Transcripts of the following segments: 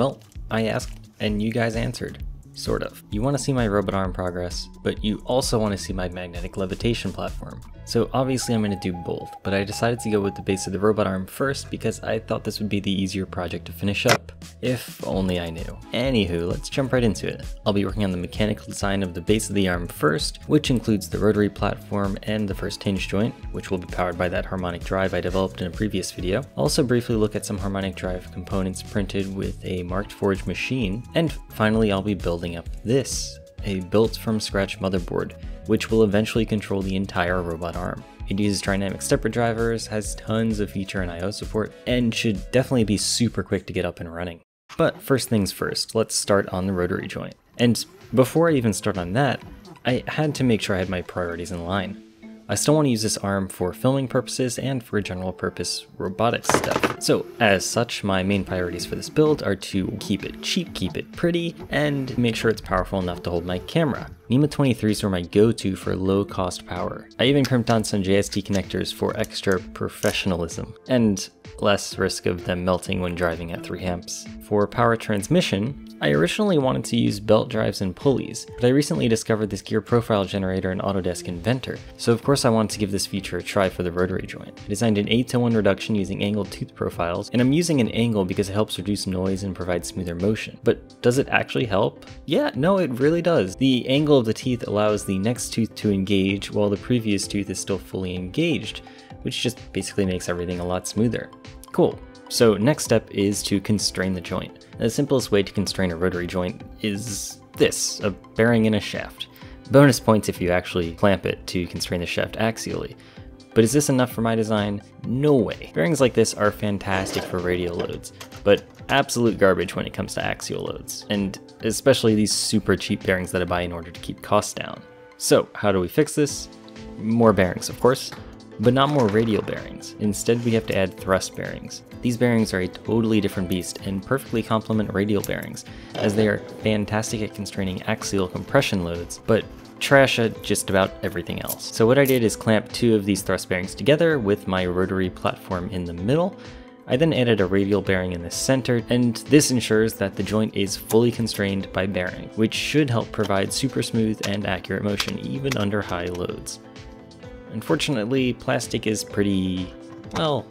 Well, I asked and you guys answered. Sort of. You want to see my robot arm progress, but you also want to see my magnetic levitation platform. So obviously I'm going to do both, but I decided to go with the base of the robot arm first because I thought this would be the easier project to finish up. If only I knew. Anywho, let's jump right into it. I'll be working on the mechanical design of the base of the arm first, which includes the rotary platform and the first hinge joint, which will be powered by that harmonic drive I developed in a previous video. I'll also briefly look at some harmonic drive components printed with a Markforged machine, and finally I'll be building up this, a built from scratch motherboard, which will eventually control the entire robot arm. It uses Trinamic stepper drivers, has tons of feature and I.O. support, and should definitely be super quick to get up and running. But first things first, let's start on the rotary joint. And before I even start on that, I had to make sure I had my priorities in line. I still want to use this arm for filming purposes and for general purpose robotics stuff. So as such, my main priorities for this build are to keep it cheap, keep it pretty, and make sure it's powerful enough to hold my camera. NEMA 23s were my go-to for low cost power. I even crimped on some JST connectors for extra professionalism, and less risk of them melting when driving at 3 amps. For power transmission, I originally wanted to use belt drives and pulleys, but I recently discovered this gear profile generator in Autodesk Inventor, so of course I wanted to give this feature a try for the rotary joint. I designed an 8 to 1 reduction using angled tooth profiles, and I'm using an angle because it helps reduce noise and provide smoother motion. But does it actually help? Yeah, no, it really does. The angle of the teeth allows the next tooth to engage while the previous tooth is still fully engaged, which just basically makes everything a lot smoother. Cool. So next step is to constrain the joint. The simplest way to constrain a rotary joint is this, a bearing in a shaft. Bonus points if you actually clamp it to constrain the shaft axially. But is this enough for my design? No way. Bearings like this are fantastic for radial loads, but absolute garbage when it comes to axial loads, and especially these super cheap bearings that I buy in order to keep costs down. So how do we fix this? More bearings, of course but not more radial bearings. Instead, we have to add thrust bearings. These bearings are a totally different beast and perfectly complement radial bearings, as they are fantastic at constraining axial compression loads, but trash at just about everything else. So what I did is clamp two of these thrust bearings together with my rotary platform in the middle, I then added a radial bearing in the center, and this ensures that the joint is fully constrained by bearing, which should help provide super smooth and accurate motion even under high loads. Unfortunately, plastic is pretty, well,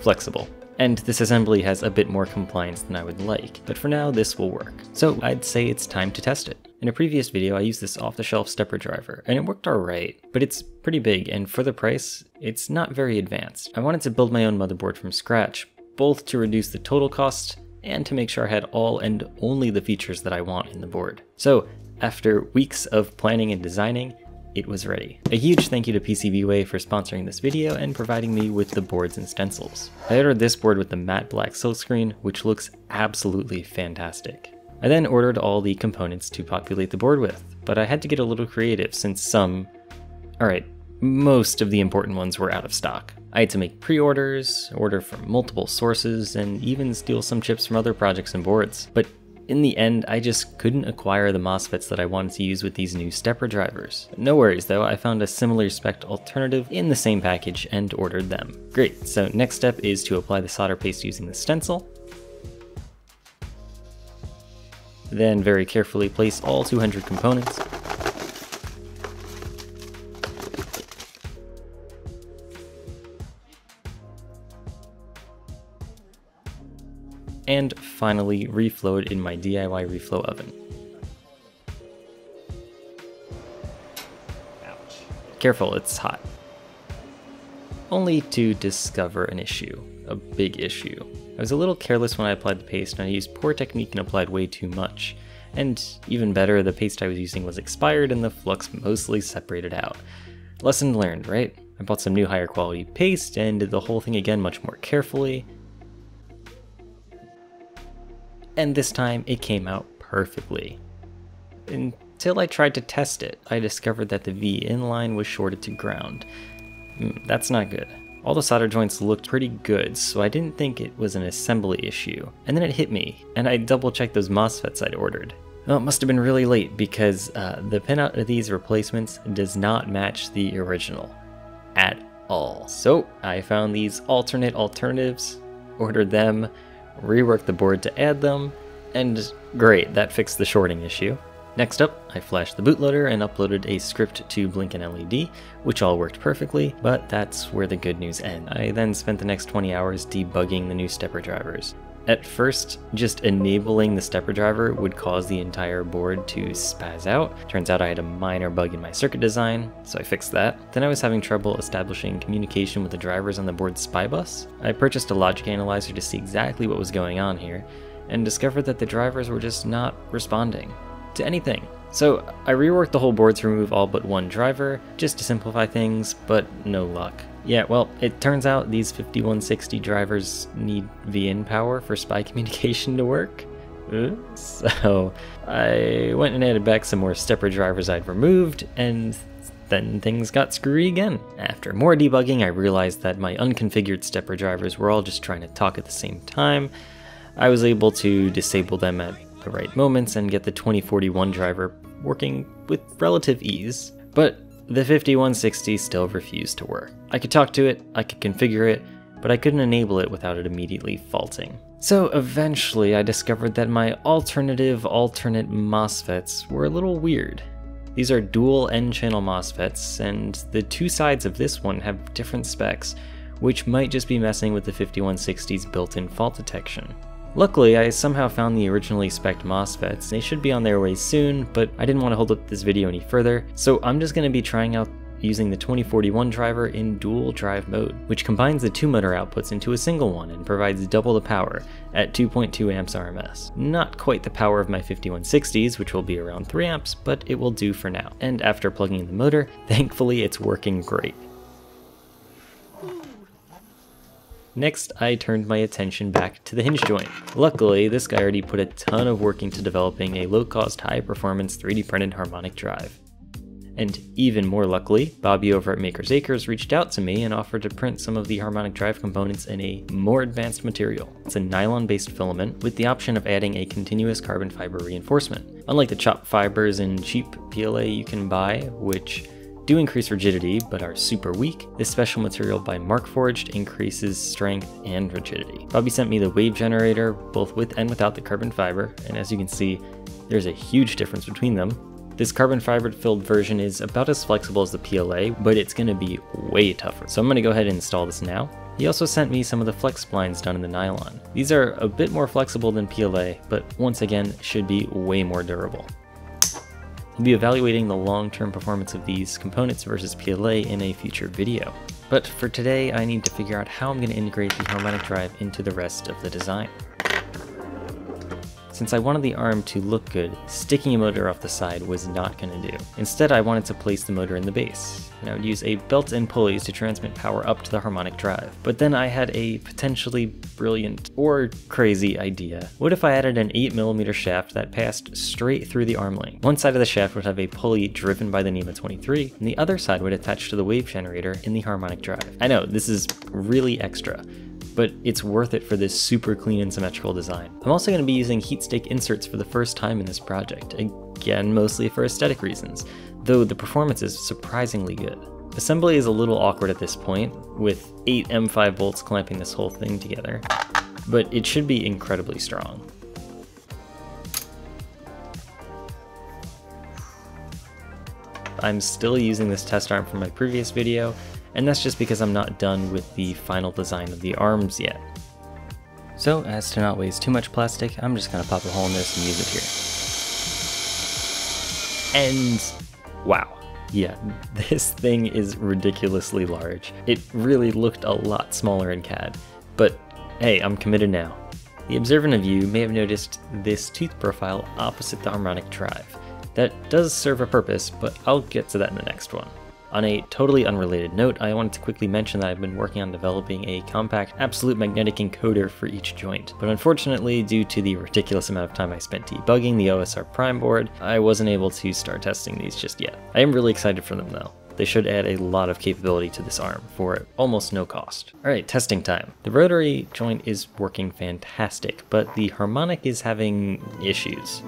flexible. And this assembly has a bit more compliance than I would like, but for now this will work. So I'd say it's time to test it. In a previous video I used this off-the-shelf stepper driver, and it worked alright, but it's pretty big and for the price, it's not very advanced. I wanted to build my own motherboard from scratch, both to reduce the total cost and to make sure I had all and only the features that I want in the board. So after weeks of planning and designing, it was ready. A huge thank you to PCBWay for sponsoring this video and providing me with the boards and stencils. I ordered this board with the matte black silkscreen, which looks absolutely fantastic. I then ordered all the components to populate the board with, but I had to get a little creative since some, alright, most of the important ones were out of stock. I had to make pre-orders, order from multiple sources, and even steal some chips from other projects and boards. But in the end, I just couldn't acquire the MOSFETs that I wanted to use with these new stepper drivers. No worries though, I found a similar spec alternative in the same package and ordered them. Great, so next step is to apply the solder paste using the stencil. Then very carefully place all 200 components. And finally reflow it in my DIY reflow oven. Ouch. Careful, it's hot. Only to discover an issue, a big issue. I was a little careless when I applied the paste and I used poor technique and applied way too much. And even better, the paste I was using was expired and the flux mostly separated out. Lesson learned, right? I bought some new higher quality paste and did the whole thing again much more carefully, and this time it came out perfectly. Until I tried to test it, I discovered that the VIN line was shorted to ground. Mm, that's not good. All the solder joints looked pretty good, so I didn't think it was an assembly issue. And then it hit me, and I double checked those MOSFETs I'd ordered. Well, it must have been really late because uh, the pinout of these replacements does not match the original at all. So I found these alternate alternatives, ordered them, rework the board to add them, And great, that fixed the shorting issue. Next up, I flashed the bootloader and uploaded a script to Blinken LED, which all worked perfectly, but that's where the good news ends. I then spent the next 20 hours debugging the new stepper drivers. At first, just enabling the stepper driver would cause the entire board to spaz out. Turns out I had a minor bug in my circuit design, so I fixed that. Then I was having trouble establishing communication with the drivers on the board's SPI bus. I purchased a logic analyzer to see exactly what was going on here, and discovered that the drivers were just not responding to anything. So I reworked the whole board to remove all but one driver, just to simplify things, but no luck. Yeah, well, it turns out these 5160 drivers need VIN power for SPI communication to work. So I went and added back some more stepper drivers I'd removed, and then things got screwy again. After more debugging, I realized that my unconfigured stepper drivers were all just trying to talk at the same time. I was able to disable them at the right moments and get the 2041 driver working with relative ease, but the 5160 still refused to work. I could talk to it, I could configure it, but I couldn't enable it without it immediately faulting. So eventually I discovered that my alternative alternate MOSFETs were a little weird. These are dual N-channel MOSFETs, and the two sides of this one have different specs, which might just be messing with the 5160's built-in fault detection. Luckily, I somehow found the originally spec'd MOSFETs. They should be on their way soon, but I didn't want to hold up this video any further, so I'm just going to be trying out using the 2041 driver in dual drive mode, which combines the two motor outputs into a single one and provides double the power at 2.2 amps RMS. Not quite the power of my 5160s, which will be around 3 amps, but it will do for now. And after plugging in the motor, thankfully it's working great. Next, I turned my attention back to the hinge joint. Luckily, this guy already put a ton of work into developing a low-cost, high-performance 3D printed harmonic drive. And even more luckily, Bobby over at Maker's Acres reached out to me and offered to print some of the harmonic drive components in a more advanced material. It's a nylon-based filament with the option of adding a continuous carbon fiber reinforcement. Unlike the chopped fibers and cheap PLA you can buy, which do increase rigidity but are super weak, this special material by Markforged increases strength and rigidity. Bobby sent me the wave generator both with and without the carbon fiber, and as you can see, there's a huge difference between them. This carbon fiber filled version is about as flexible as the PLA, but it's going to be way tougher. So I'm going to go ahead and install this now. He also sent me some of the flex splines done in the nylon. These are a bit more flexible than PLA, but once again should be way more durable. We'll be evaluating the long-term performance of these components versus PLA in a future video. But for today, I need to figure out how I'm going to integrate the harmonic drive into the rest of the design. Since I wanted the arm to look good, sticking a motor off the side was not going to do. Instead, I wanted to place the motor in the base, and I would use a belt and pulleys to transmit power up to the harmonic drive. But then I had a potentially brilliant or crazy idea. What if I added an 8mm shaft that passed straight through the arm length? One side of the shaft would have a pulley driven by the NEMA 23, and the other side would attach to the wave generator in the harmonic drive. I know, this is really extra, but it's worth it for this super clean and symmetrical design. I'm also going to be using heat stake inserts for the first time in this project, again mostly for aesthetic reasons, though the performance is surprisingly good. Assembly is a little awkward at this point, with 8 M5 bolts clamping this whole thing together, but it should be incredibly strong. I'm still using this test arm from my previous video, and that's just because I'm not done with the final design of the arms yet. So as to not waste too much plastic, I'm just gonna pop a hole in this and use it here. And wow, yeah, this thing is ridiculously large. It really looked a lot smaller in CAD, but hey, I'm committed now. The observant of you may have noticed this tooth profile opposite the harmonic drive. That does serve a purpose, but I'll get to that in the next one. On a totally unrelated note, I wanted to quickly mention that I've been working on developing a compact absolute magnetic encoder for each joint, but unfortunately due to the ridiculous amount of time I spent debugging the OSR Prime board, I wasn't able to start testing these just yet. I am really excited for them though. They should add a lot of capability to this arm for almost no cost. Alright, testing time. The rotary joint is working fantastic, but the harmonic is having issues.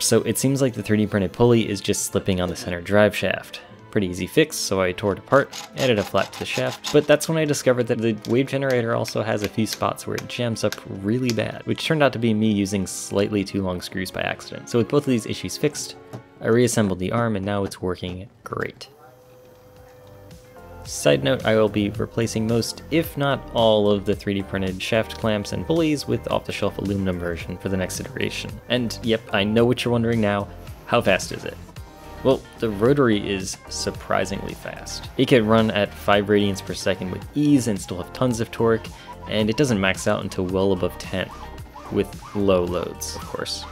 So it seems like the 3D printed pulley is just slipping on the center drive shaft. Pretty easy fix, so I tore it apart, added a flap to the shaft, but that's when I discovered that the wave generator also has a few spots where it jams up really bad, which turned out to be me using slightly too long screws by accident. So with both of these issues fixed, I reassembled the arm and now it's working great. Side note, I will be replacing most, if not all, of the 3D printed shaft clamps and pulleys with off-the-shelf aluminum version for the next iteration. And yep, I know what you're wondering now, how fast is it? Well, the rotary is surprisingly fast. It can run at 5 radians per second with ease and still have tons of torque, and it doesn't max out until well above 10, with low loads, of course.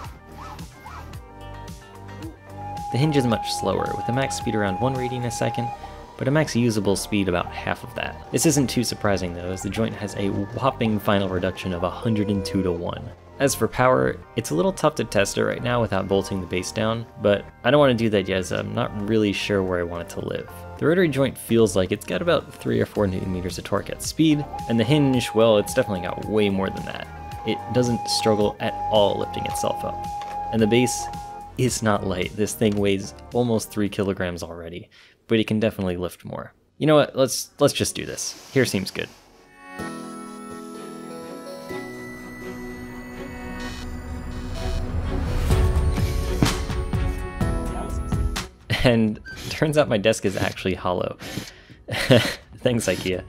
The hinge is much slower, with a max speed around 1 radian a second, but a max usable speed about half of that. This isn't too surprising though, as the joint has a whopping final reduction of 102 to 1. As for power, it's a little tough to test it right now without bolting the base down, but I don't want to do that yet as I'm not really sure where I want it to live. The rotary joint feels like it's got about 3 or 4 newton meters of torque at speed, and the hinge, well, it's definitely got way more than that. It doesn't struggle at all lifting itself up. And the base is not light. This thing weighs almost 3 kilograms already, but it can definitely lift more. You know what, let's, let's just do this. Here seems good. and turns out my desk is actually hollow. Thanks, IKEA.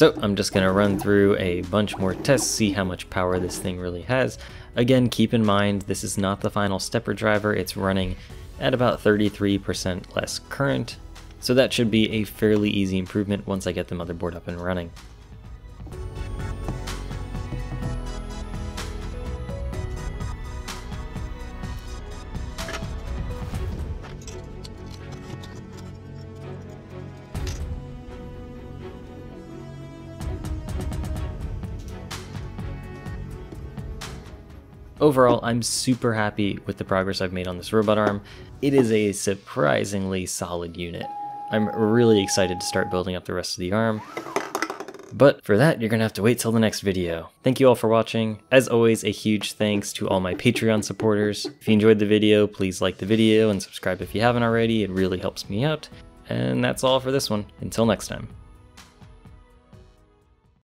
So I'm just going to run through a bunch more tests, see how much power this thing really has. Again, keep in mind, this is not the final stepper driver, it's running at about 33% less current, so that should be a fairly easy improvement once I get the motherboard up and running. Overall, I'm super happy with the progress I've made on this robot arm. It is a surprisingly solid unit. I'm really excited to start building up the rest of the arm. But for that, you're gonna have to wait till the next video. Thank you all for watching. As always, a huge thanks to all my Patreon supporters. If you enjoyed the video, please like the video and subscribe if you haven't already. It really helps me out. And that's all for this one. Until next time.